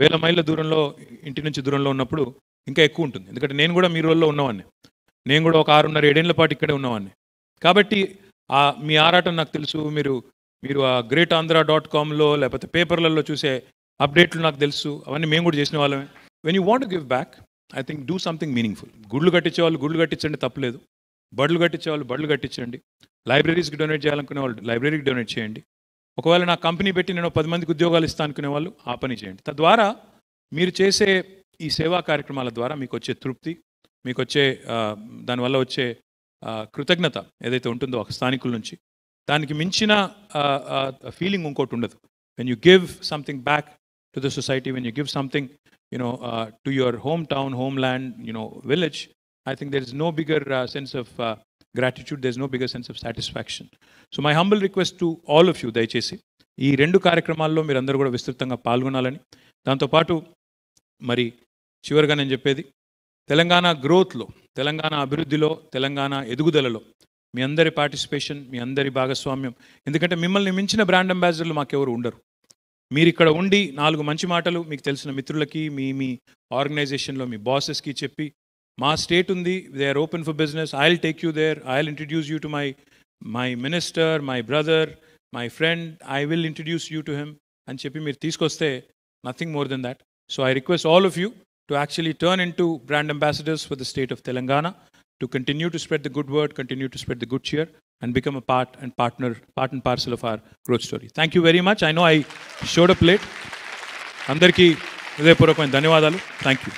వేల మైళ్ళ దూరంలో ఇంటి నుంచి దూరంలో ఉన్నప్పుడు ఇంకా ఎక్కువ ఉంటుంది. ఎందుకంటే నేను కూడా మీ రోజుల్లో ఉన్నవాడిని నేను కూడా ఒక ఆరున్నర ఏడేళ్ళ పాటు ఇక్కడే ఉన్నవాడిని కాబట్టి ఆ మీ ఆరాటం నాకు తెలుసు. మీరు మీరు ఆ గ్రేట్ ఆంధ్ర డాట్ కామ్లో లేకపోతే పేపర్లలో చూసే అప్డేట్లు నాకు తెలుసు. అవన్నీ మేము కూడా చేసిన వాళ్ళమే. When you want give back I think do something meaningful గుళ్ళు కట్టించే వాళ్ళు గుళ్ళు కట్టించండి తప్పలేదు. బడులు కట్టించే వాళ్ళు బడులు కట్టించండి. లైబ్రరీస్కి డొనేట్ చేయాలనుకునే వాళ్ళు లైబ్రరీకి డొనేట్ చేయండి. ఒకవేళ నా కంపెనీ పెట్టి నేను పది మందికి ఉద్యోగాలు ఇస్తాను అనుకునే వాళ్ళు ఆ పని చేయండి. తద్వారా మీరు చేసే ఈ సేవా కార్యక్రమాల ద్వారా మీకు వచ్చే తృప్తి మీకు వచ్చే దానివల్ల వచ్చే కృతజ్ఞత ఏదైతే ఉంటుందో ఒక స్థానికుల నుంచి దానికి మించిన ఫీలింగ్ ఇంకోటి ఉండదు. When you give something back to the society when you give something you know to your home town home land you know village I think there is no bigger sense of gratitude there is no bigger sense of satisfaction so my humble request to all of you దయచేసి ఈ రెండు కార్యక్రమాల్లో మీరందరూ కూడా విస్తృతంగా పాల్గొనాలని. దాంతోపాటు మరి చివరిగా నేను చెప్పేది తెలంగాణ గ్రోత్లో తెలంగాణ అభివృద్ధిలో తెలంగాణ ఎదుగుదలలో మీ అందరి పార్టిసిపేషన్ మీ అందరి భాగస్వామ్యం. ఎందుకంటే మిమ్మల్ని మించిన బ్రాండ్ అంబాసిడర్లు మాకెవరు ఉండరు. మీరు ఇక్కడ ఉండి నాలుగు మంచి మాటలు మీకు తెలిసిన మిత్రులకి మీ మీ ఆర్గనైజేషన్లో మీ బాసెస్కి చెప్పి మా స్టేట్ ఉంది they are open for business I will take you there I will introduce you to my my minister my brother my friend I will introduce you to him అని చెప్పి మీరు తీసుకొస్తే nothing more than that so I request all of you to actually turn in to brand ambassadors for the state of Telangana to continue to spread the good word continue to spread the good cheer and become a part and partner, part and parcel of our growth story. Thank you very much. I know I showed up late. అందరికీ హృదయపూర్వకమైన ధన్యవాదాలు thank you